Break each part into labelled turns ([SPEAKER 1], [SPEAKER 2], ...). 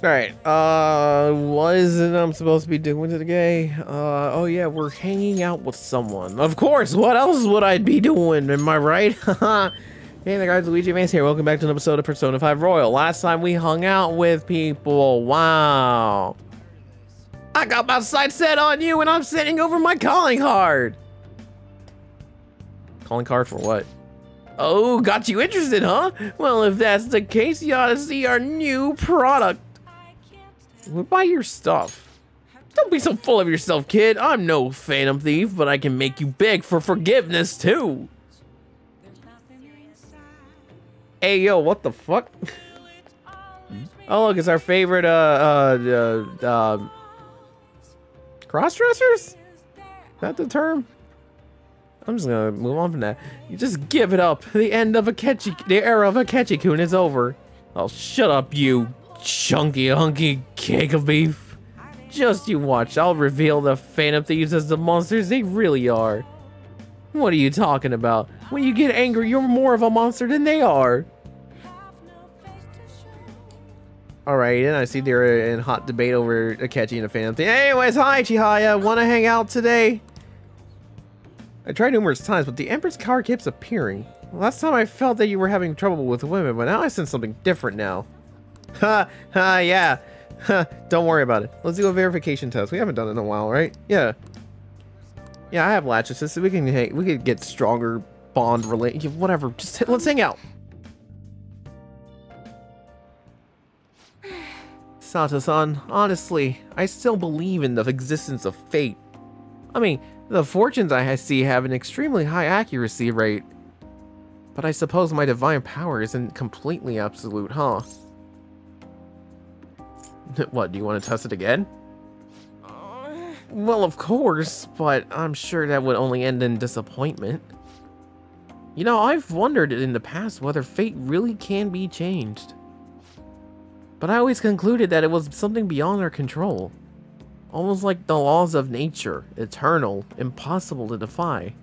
[SPEAKER 1] Alright, uh, what is it I'm supposed to be doing today? Uh, oh yeah, we're hanging out with someone. Of course, what else would I be doing, am I right? hey there guys, Luigiadvance here, welcome back to an episode of Persona 5 Royal. Last time we hung out with people, wow. I got my sights set on you and I'm sending over my calling card. Calling card for what? Oh, got you interested, huh? Well, if that's the case, you ought to see our new product. We'll buy your stuff. Don't be so full of yourself, kid. I'm no phantom thief, but I can make you beg for forgiveness, too. Hey, yo, what the fuck? oh, look, it's our favorite, uh, uh, uh, uh cross-dressers? Is that the term? I'm just gonna move on from that. You just give it up. The end of Akechi, the era of Akechi-kun is over. Oh, shut up, you chunky, hunky cake of beef. Just you watch, I'll reveal the Phantom Thieves as the monsters they really are. What are you talking about? When you get angry, you're more of a monster than they are. Alright, and I see they're in hot debate over Akechi and a Phantom Thief. Anyways, hi Chihaya, wanna hang out today? I tried numerous times, but the Empress car keeps appearing. Last time I felt that you were having trouble with women, but now I sense something different now. Ha, ha, yeah. Ha, don't worry about it. Let's do a verification test. We haven't done it in a while, right? Yeah. Yeah, I have latches, so we can hey, we could get stronger bond relate whatever. Just let's hang out. Sato-san, honestly, I still believe in the existence of fate. I mean, the fortunes I see have an extremely high accuracy rate. But I suppose my divine power isn't completely absolute, huh? What, do you want to test it again? Well, of course, but I'm sure that would only end in disappointment. You know, I've wondered in the past whether fate really can be changed. But I always concluded that it was something beyond our control. Almost like the laws of nature, eternal, impossible to defy.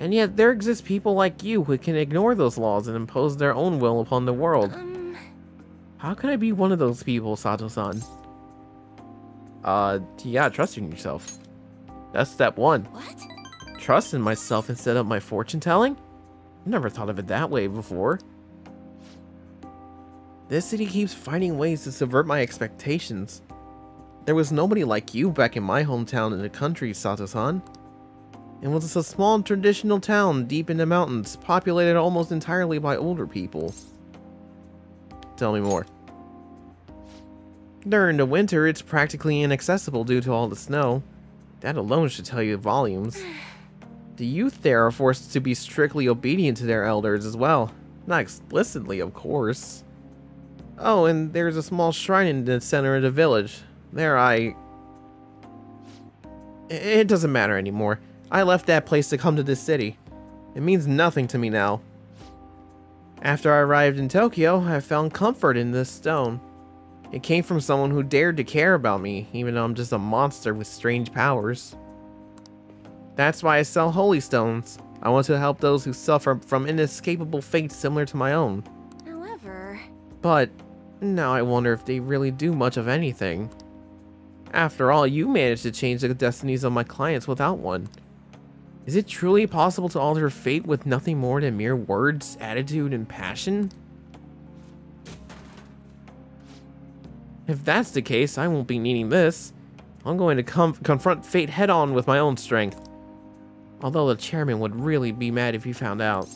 [SPEAKER 1] And yet, there exist people like you who can ignore those laws and impose their own will upon the world. Um. How can I be one of those people, Sato-san? Uh, yeah, trust in yourself. That's step one.
[SPEAKER 2] What?
[SPEAKER 1] Trust in myself instead of my fortune telling? Never thought of it that way before. This city keeps finding ways to subvert my expectations. There was nobody like you back in my hometown in the country, Sato-san. It was a small traditional town deep in the mountains, populated almost entirely by older people. Tell me more. During the winter, it's practically inaccessible due to all the snow. That alone should tell you volumes. The youth there are forced to be strictly obedient to their elders as well. Not explicitly, of course. Oh, and there's a small shrine in the center of the village. There I... It doesn't matter anymore. I left that place to come to this city. It means nothing to me now. After I arrived in Tokyo, I found comfort in this stone. It came from someone who dared to care about me, even though I'm just a monster with strange powers. That's why I sell holy stones. I want to help those who suffer from inescapable fates similar to my own.
[SPEAKER 2] However...
[SPEAKER 1] But, now I wonder if they really do much of anything. After all, you managed to change the destinies of my clients without one. Is it truly possible to alter fate with nothing more than mere words, attitude, and passion? If that's the case, I won't be needing this. I'm going to confront fate head-on with my own strength. Although the chairman would really be mad if he found out.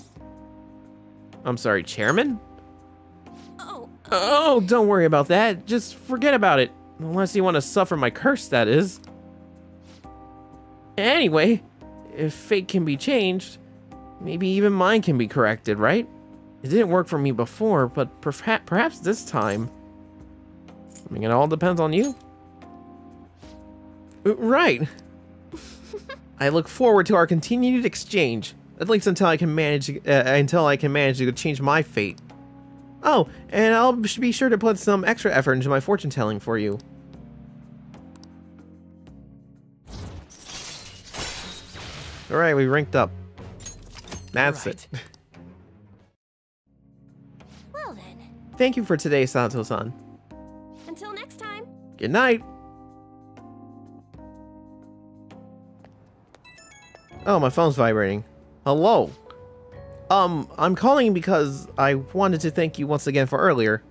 [SPEAKER 1] I'm sorry, chairman?
[SPEAKER 2] Oh.
[SPEAKER 1] Oh, don't worry about that. Just forget about it. Unless you want to suffer my curse, that is. Anyway, if fate can be changed, maybe even mine can be corrected, right? It didn't work for me before, but perhaps this time... I mean, it all depends on you. Uh, right. I look forward to our continued exchange, at least until I can manage uh, until I can manage to change my fate. Oh, and I'll be sure to put some extra effort into my fortune telling for you. All right, we ranked up. That's right. it.
[SPEAKER 2] well then.
[SPEAKER 1] Thank you for today, Sato-san. Good night. Oh, my phone's vibrating. Hello. Um, I'm calling because I wanted to thank you once again for earlier.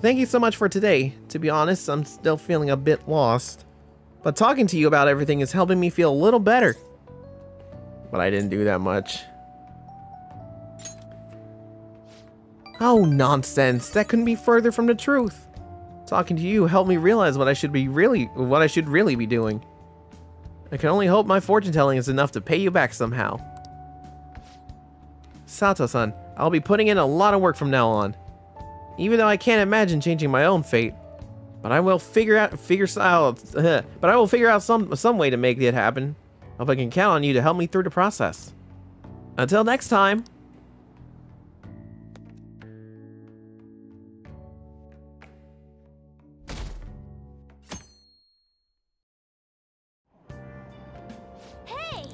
[SPEAKER 1] Thank you so much for today. To be honest, I'm still feeling a bit lost. But talking to you about everything is helping me feel a little better. But I didn't do that much. Oh, nonsense. That couldn't be further from the truth. Talking to you helped me realize what I should be really what I should really be doing. I can only hope my fortune telling is enough to pay you back somehow. Sato-san, I'll be putting in a lot of work from now on. Even though I can't imagine changing my own fate, but I will figure out figure out but I will figure out some some way to make it happen. Hope I can count on you to help me through the process. Until next time.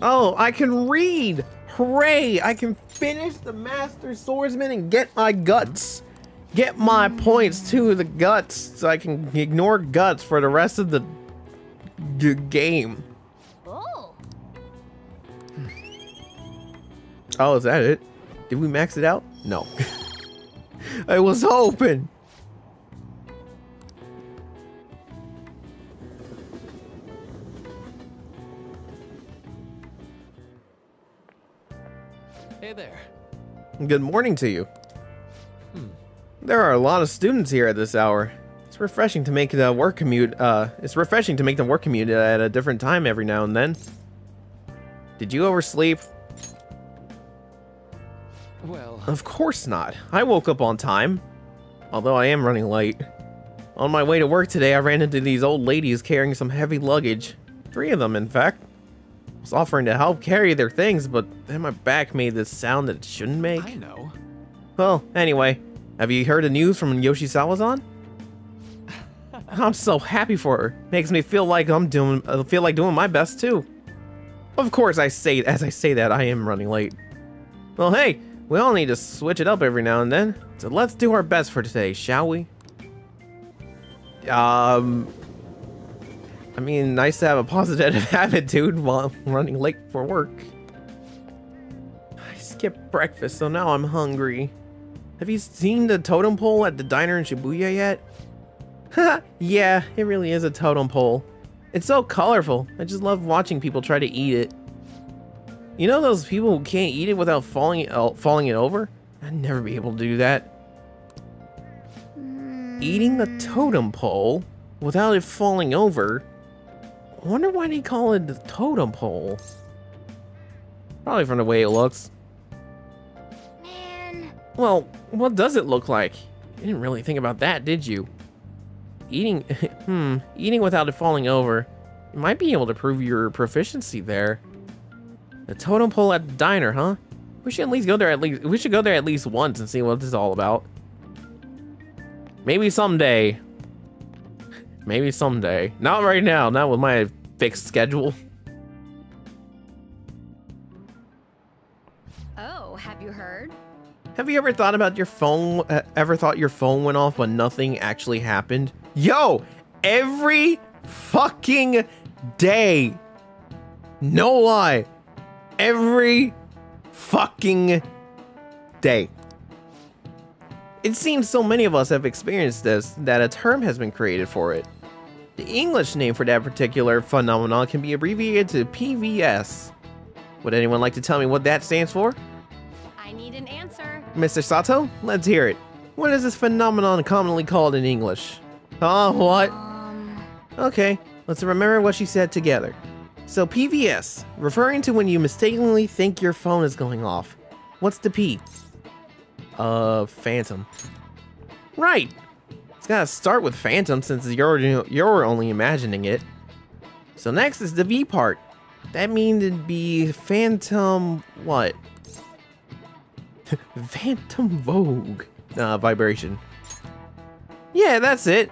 [SPEAKER 1] Oh, I can read! Hooray! I can finish the Master Swordsman and get my guts. Get my points to the guts so I can ignore guts for the rest of the game.
[SPEAKER 2] Oh!
[SPEAKER 1] Oh, is that it? Did we max it out? No. I was hoping. Good morning to you. There are a lot of students here at this hour. It's refreshing to make the work commute, uh, it's refreshing to make the work commute at a different time every now and then. Did you oversleep?
[SPEAKER 3] Well,
[SPEAKER 1] Of course not. I woke up on time. Although I am running late. On my way to work today, I ran into these old ladies carrying some heavy luggage. Three of them, in fact. Was offering to help carry their things, but then my back made this sound that it shouldn't make.
[SPEAKER 3] I know.
[SPEAKER 1] Well, anyway, have you heard the news from Yoshizawa-san? I'm so happy for her. Makes me feel like I'm doing uh, feel like doing my best too. Of course, I say as I say that I am running late. Well, hey, we all need to switch it up every now and then. So let's do our best for today, shall we? Um I mean, nice to have a positive attitude while running late for work. I skipped breakfast, so now I'm hungry. Have you seen the totem pole at the diner in Shibuya yet? Haha, yeah, it really is a totem pole. It's so colorful. I just love watching people try to eat it. You know those people who can't eat it without falling it, uh, falling it over? I'd never be able to do that. Eating the totem pole without it falling over? I wonder why they call it the totem pole. Probably from the way it looks.
[SPEAKER 2] Man.
[SPEAKER 1] Well, what does it look like? You didn't really think about that, did you? Eating, hmm, eating without it falling over. You might be able to prove your proficiency there. The totem pole at the diner, huh? We should at least go there at least, we should go there at least once and see what this is all about. Maybe someday. Maybe someday. Not right now, not with my fixed schedule.
[SPEAKER 2] Oh, have you heard?
[SPEAKER 1] Have you ever thought about your phone? Uh, ever thought your phone went off when nothing actually happened? Yo, every fucking day. No lie. Every fucking day. It seems so many of us have experienced this that a term has been created for it. The English name for that particular phenomenon can be abbreviated to PVS. Would anyone like to tell me what that stands for?
[SPEAKER 2] I need an answer.
[SPEAKER 1] Mr. Sato, let's hear it. What is this phenomenon commonly called in English? Oh, what?
[SPEAKER 2] Um.
[SPEAKER 1] Okay, let's remember what she said together. So PVS, referring to when you mistakenly think your phone is going off. What's the P? Uh, phantom. Right. Gotta start with phantom since you're you're only imagining it. So next is the V part. That means it'd be phantom what? phantom vogue. Uh, vibration. Yeah, that's it.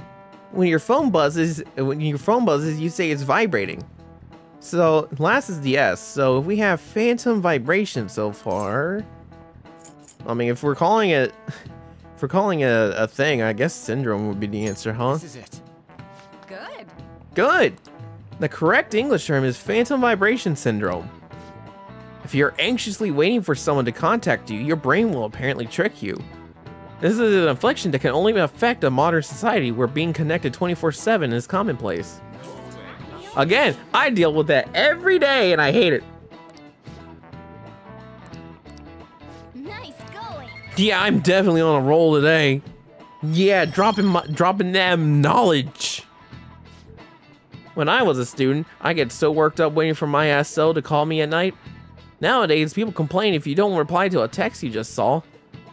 [SPEAKER 1] When your phone buzzes, when your phone buzzes, you say it's vibrating. So last is the S. So if we have phantom vibration so far, I mean, if we're calling it, if we're calling a, a thing, I guess syndrome would be the answer, huh?
[SPEAKER 3] This is it.
[SPEAKER 1] Good. Good. The correct English term is phantom vibration syndrome. If you're anxiously waiting for someone to contact you, your brain will apparently trick you. This is an affliction that can only affect a modern society where being connected 24-7 is commonplace. Again, I deal with that every day and I hate it. Yeah, I'm definitely on a roll today. Yeah, dropping my, dropping them knowledge. When I was a student, I get so worked up waiting for my SO to call me at night. Nowadays, people complain if you don't reply to a text you just saw.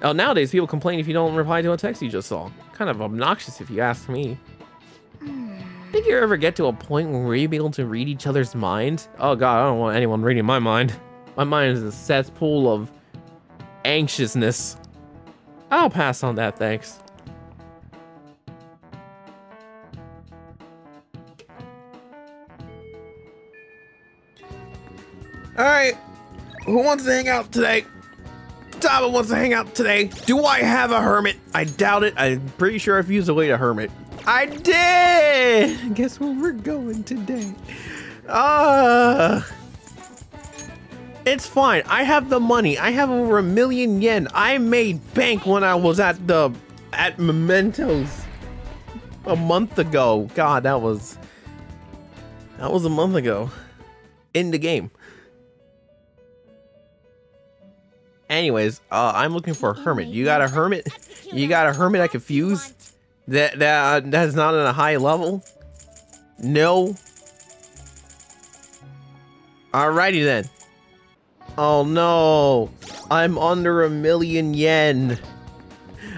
[SPEAKER 1] Oh, nowadays, people complain if you don't reply to a text you just saw. Kind of obnoxious if you ask me. Hmm. Think you ever get to a point where we're able to read each other's minds? Oh god, I don't want anyone reading my mind. My mind is a cesspool of anxiousness. I'll pass on that, thanks. Alright, who wants to hang out today? Taba wants to hang out today. Do I have a hermit? I doubt it. I'm pretty sure I've used away to hermit. I did! Guess where we're going today? Uh, it's fine. I have the money. I have over a million yen. I made bank when I was at the at Mementos a month ago. God, that was that was a month ago in the game. Anyways, uh, I'm looking for a hermit. You got a hermit? You got a hermit I can fuse? That that that's not at a high level? No. Alrighty then. Oh no. I'm under a million yen.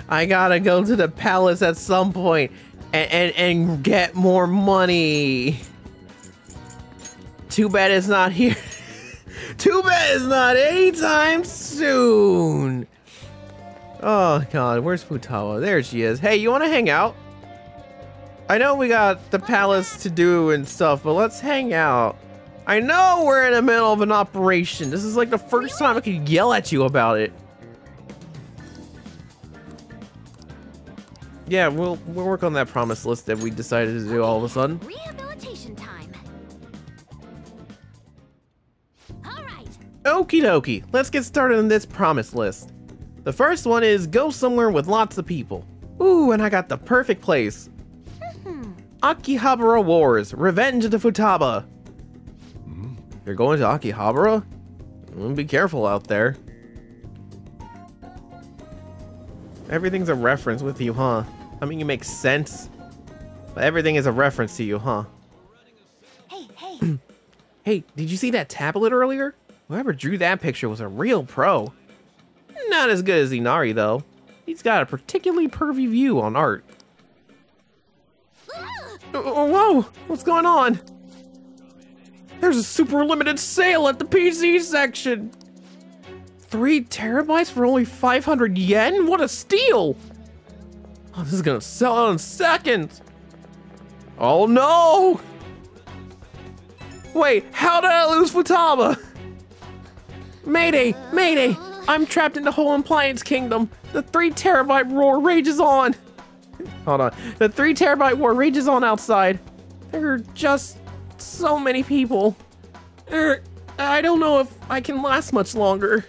[SPEAKER 1] I gotta go to the palace at some point and, and, and get more money. Too bad it's not here. Too bad it's not anytime soon. Oh god, where's Futaba? There she is. Hey, you wanna hang out? I know we got the palace to do and stuff, but let's hang out. I know we're in the middle of an operation. This is like the first time I could yell at you about it. Yeah, we'll we'll work on that promise list that we decided to do all of a sudden.
[SPEAKER 2] Rehabilitation time. All right.
[SPEAKER 1] Okie dokie, let's get started on this promise list. The first one is go somewhere with lots of people. Ooh, and I got the perfect place. Hmm. Akihabara Wars, Revenge of the Futaba. You're going to Akihabara? Mm, Be careful out there. Everything's a reference with you, huh? I mean, you make sense. But everything is a reference to you, huh?
[SPEAKER 2] Hey, hey.
[SPEAKER 1] Hey, did you see that tablet earlier? Whoever drew that picture was a real pro. Not as good as Inari, though. He's got a particularly pervy view on art. Oh, whoa! What's going on? There's a super limited sale at the PC section! Three terabytes for only 500 yen? What a steal! Oh, this is gonna sell out in seconds! Oh no! Wait, how did I lose Futaba? Mayday! Mayday! I'm trapped in the whole appliance kingdom! The 3 terabyte war rages on! Hold on. The 3 terabyte war rages on outside. There are just so many people. Er, I don't know if I can last much longer.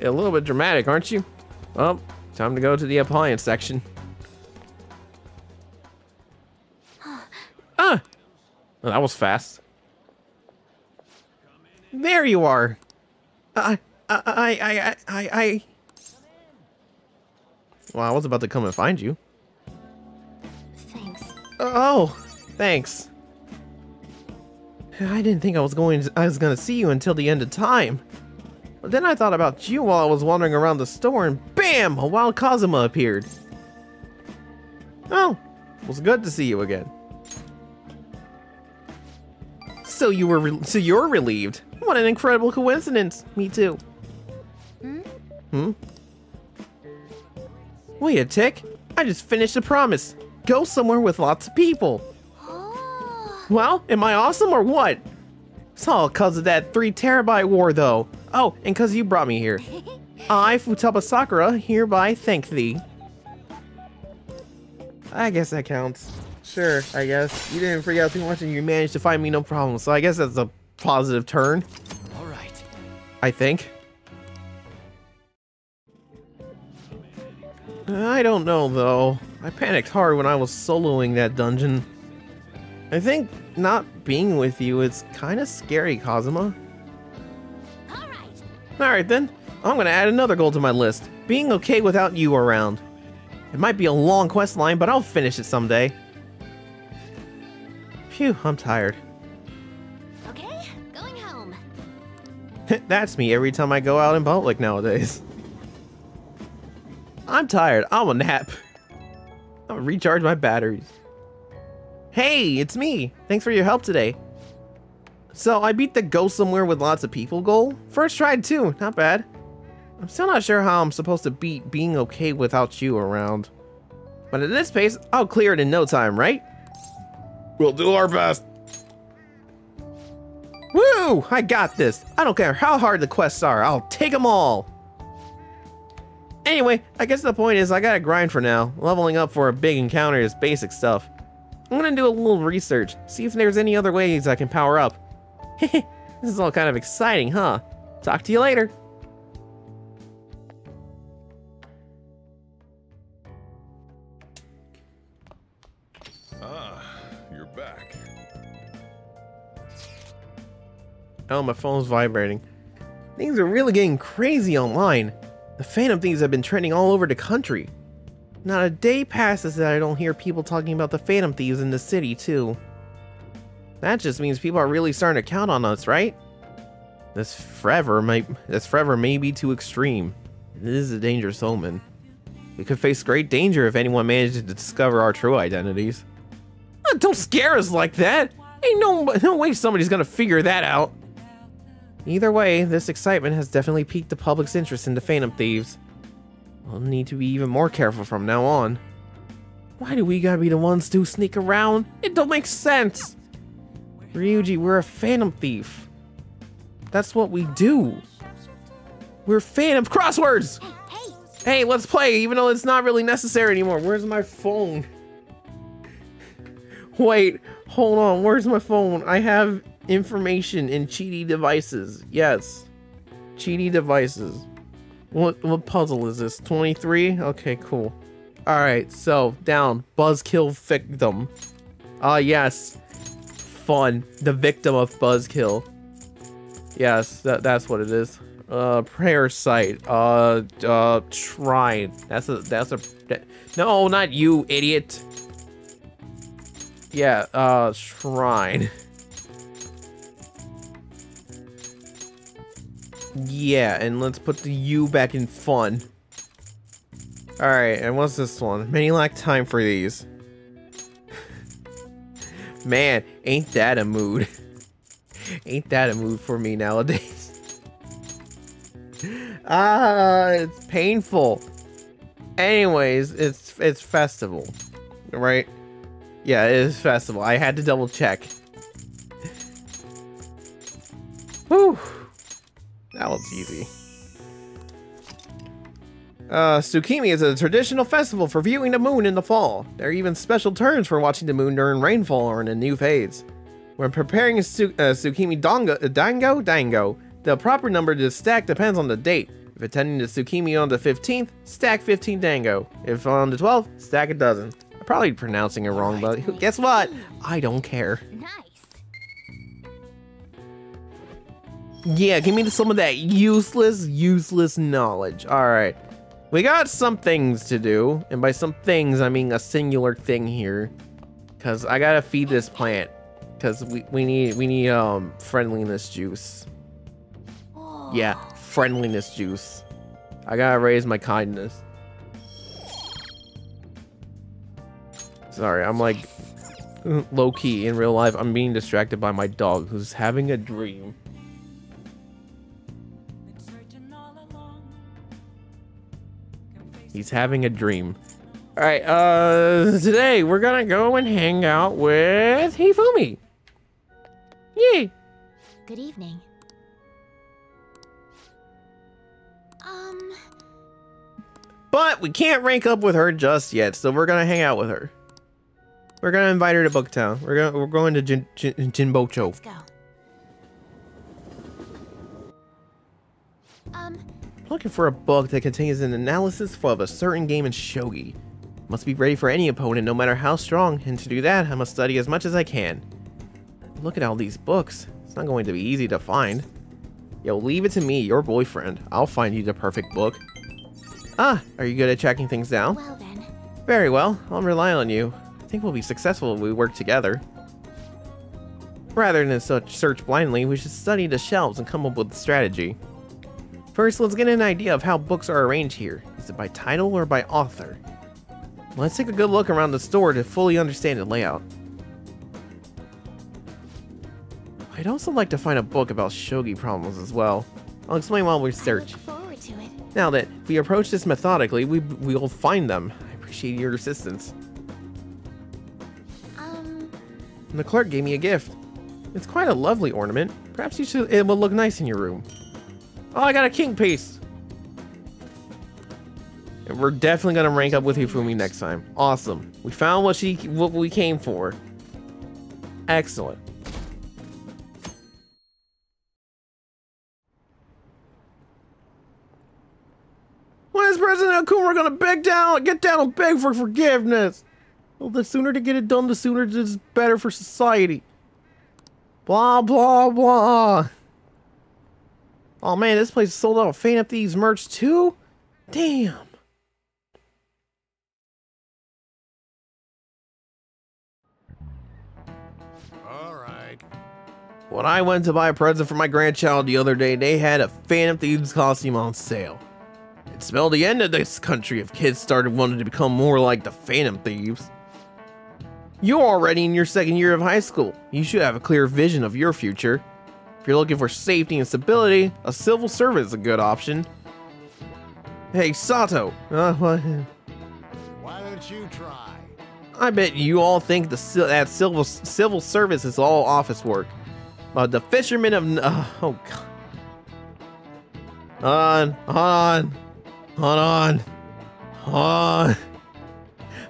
[SPEAKER 1] A little bit dramatic, aren't you? Well, time to go to the appliance section. Ah! Well, that was fast. There you are. I, I, I, I, I, I. Well, I was about to come and find you. Oh, thanks. I didn't think I was going. I was gonna see you until the end of time. But then I thought about you while I was wandering around the store, and bam! A wild Kazuma appeared. Oh, it was good to see you again. So you were. Re so you're relieved. What an incredible coincidence. Me too.
[SPEAKER 2] Hmm?
[SPEAKER 1] Hmm? Wait a tick. I just finished the promise. Go somewhere with lots of people.
[SPEAKER 2] Oh.
[SPEAKER 1] Well, am I awesome or what? It's all cause of that 3 terabyte war though. Oh, and cause you brought me here. I, Futaba Sakura, hereby thank thee. I guess that counts. Sure, I guess. You didn't freak out too much and you managed to find me no problem, so I guess that's a positive turn,
[SPEAKER 3] All right.
[SPEAKER 1] I think. I don't know, though. I panicked hard when I was soloing that dungeon. I think not being with you is kind of scary, Kazuma.
[SPEAKER 2] All right.
[SPEAKER 1] Alright then, I'm gonna add another goal to my list. Being okay without you around. It might be a long quest line, but I'll finish it someday. Phew, I'm tired.
[SPEAKER 2] Okay, going home.
[SPEAKER 1] That's me every time I go out in public nowadays. I'm tired. I'm a nap. I'm gonna recharge my batteries. Hey, it's me. Thanks for your help today. So, I beat the go somewhere with lots of people goal. First tried too, not bad. I'm still not sure how I'm supposed to beat being okay without you around. But at this pace, I'll clear it in no time, right? We'll do our best. Woo! I got this. I don't care how hard the quests are. I'll take them all. Anyway, I guess the point is I gotta grind for now. Leveling up for a big encounter is basic stuff. I'm gonna do a little research, see if there's any other ways I can power up. this is all kind of exciting, huh? Talk to you later.
[SPEAKER 4] Ah, you're back.
[SPEAKER 1] Oh, my phone's vibrating. Things are really getting crazy online. The Phantom Thieves have been trending all over the country. Not a day passes that I don't hear people talking about the Phantom Thieves in the city, too. That just means people are really starting to count on us, right? This forever might this forever may be too extreme. This is a dangerous omen. We could face great danger if anyone manages to discover our true identities. Uh, Don't scare us like that! Ain't no, no way somebody's gonna figure that out. Either way, this excitement has definitely piqued the public's interest in the Phantom Thieves. We'll need to be even more careful from now on. Why do we gotta be the ones to sneak around? It don't make sense! Ryuji, we're a Phantom Thief. That's what we do. We're Phantom crosswords!
[SPEAKER 2] Hey, hey.
[SPEAKER 1] Hey, let's play, even though it's not really necessary anymore. Where's my phone? Wait, hold on. Where's my phone? I have information in cheaty devices. Yes. Cheaty devices. What what puzzle is this? 23? Okay, cool. Alright, so down. Buzzkill victim. Ah yes. Fun. The victim of Buzzkill. Yes, that, that's what it is. Uh, prayer site. Uh, uh, shrine. That's a, that's a, that, no, not you, idiot. Yeah, uh, shrine. Yeah, and let's put the U back in fun. Alright, and what's this one? Many lack time for these. Man, ain't that a mood. ain't that a mood for me nowadays. ah, it's painful. Anyways, it's it's festival, right? Yeah, it is festival. I had to double check. Whew. Was easy. Uh, Tsukimi is a traditional festival for viewing the moon in the fall. There are even special turns for watching the moon during rainfall or in a new phase. When preparing a Su uh, Tsukimi dongo, uh, dango, dango, the proper number to stack depends on the date. If attending the Tsukimi on the 15th, stack 15 dango. If on the 12th, stack a dozen. I'm probably pronouncing it wrong, but guess what? I don't care.
[SPEAKER 2] Nice.
[SPEAKER 1] Yeah, give me some of that useless, useless knowledge. All right. We got some things to do. And by some things, I mean a singular thing here. Because I got to feed this plant. Because we, we need we need um friendliness juice. Yeah, friendliness juice. I got to raise my kindness. Sorry, I'm like low key in real life. I'm being distracted by my dog who's having a dream. He's having a dream. All right, uh, today we're gonna go and hang out with Hifumi. Yay!
[SPEAKER 2] Good evening. Um,
[SPEAKER 1] But we can't rank up with her just yet, so we're gonna hang out with her. We're gonna invite her to Booktown. We're gonna we're going to Jin, Jin, Jinbocho.
[SPEAKER 2] Let's go. Um,
[SPEAKER 1] Looking for a book that contains an analysis of a certain game in shogi. Must be ready for any opponent, no matter how strong. And to do that, I must study as much as I can. Look at all these books. It's not going to be easy to find. Yo, leave it to me, your boyfriend. I'll find you the perfect book. Ah, are you good at tracking things down?
[SPEAKER 2] well then.
[SPEAKER 1] Very well, I'll rely on you. I think we'll be successful if we work together. Rather than such search blindly, we should study the shelves and come up with a strategy. First, let's get an idea of how books are arranged here. Is it by title or by author? Let's take a good look around the store to fully understand the layout. I'd also like to find a book about shogi problems as well. I'll explain while we search.
[SPEAKER 2] look forward to it.
[SPEAKER 1] Now that if we approach this methodically, we we'll find them. I appreciate your assistance.
[SPEAKER 2] Um,
[SPEAKER 1] And the clerk gave me a gift. It's quite a lovely ornament. Perhaps you should it will look nice in your room. Oh, I got a king piece. And we're definitely gonna rank up with Hifumi next time. Awesome. We found what she what we came for. Excellent. When is President Akuma gonna beg down, get down and beg for forgiveness? Well, the sooner to get it done, the sooner it's better for society. Blah, blah, blah. Oh man, this place sold out Phantom Thieves merch too? Damn.
[SPEAKER 4] All right.
[SPEAKER 1] When I went to buy a present for my grandchild the other day, they had a Phantom Thieves costume on sale. It spelled the end of this country if kids started wanting to become more like the Phantom Thieves. You're already in your second year of high school. You should have a clear vision of your future. If you're looking for safety and stability, a civil service is a good option. Hey, Sato. Uh, what?
[SPEAKER 4] Why don't you try?
[SPEAKER 1] I bet you all think the that civil civil service is all office work, but the fishermen of uh, oh god, hold on, on, on, on.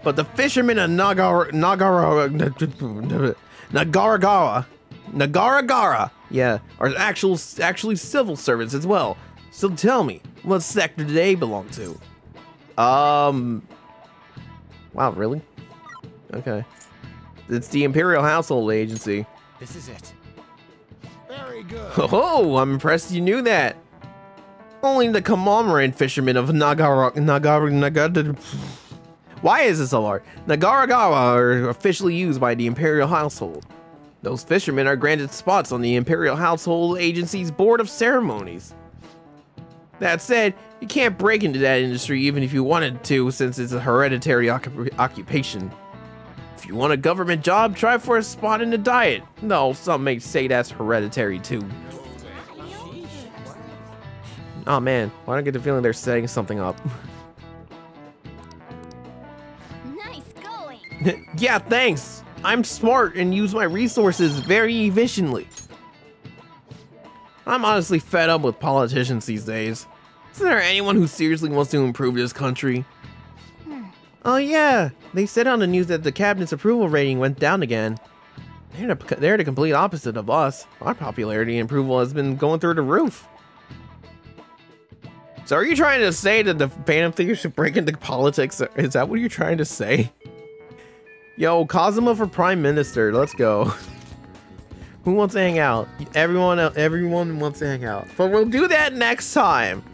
[SPEAKER 1] But the fishermen of Nagara Nagara Nagaragawa Nagaragara, yeah, are actual actually civil servants as well. So tell me, what sector do they belong to? Um. Wow, really? Okay. It's the Imperial Household Agency.
[SPEAKER 3] This is it.
[SPEAKER 4] Very good.
[SPEAKER 1] Oh, I'm impressed you knew that. Only the cormorant fishermen of Nagara Nagara Nagara. Why is this so hard? Nagaragawa are officially used by the Imperial Household. Those fishermen are granted spots on the Imperial Household Agency's Board of Ceremonies. That said, you can't break into that industry even if you wanted to, since it's a hereditary occup- occupation. If you want a government job, try for a spot in the diet. No, some may say that's hereditary too. Oh man, why do I get the feeling they're setting something up?
[SPEAKER 2] nice going.
[SPEAKER 1] yeah, thanks. I'm smart and use my resources very efficiently. I'm honestly fed up with politicians these days. Isn't there anyone who seriously wants to improve this country? Hmm. Oh yeah, they said on the news that the cabinet's approval rating went down again. They're the, they're the complete opposite of us. Our popularity and approval has been going through the roof. So are you trying to say that the Phantom Thieves should break into politics? Is that what you're trying to say? Yo, Kazuma for Prime Minister. Let's go. Who wants to hang out? Everyone, everyone wants to hang out. But we'll do that next time.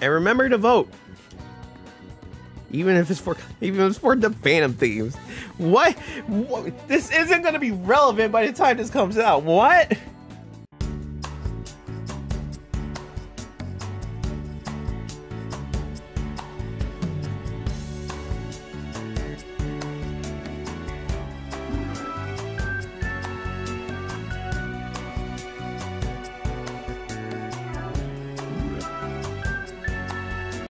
[SPEAKER 1] And remember to vote. Even if it's for, even if it's for the Phantom themes. What? what? This isn't gonna be relevant by the time this comes out. What?